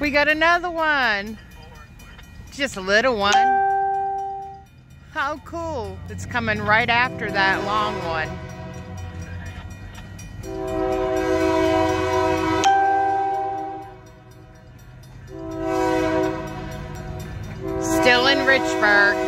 We got another one. Just a little one. How cool. It's coming right after that long one. Still in Richburg.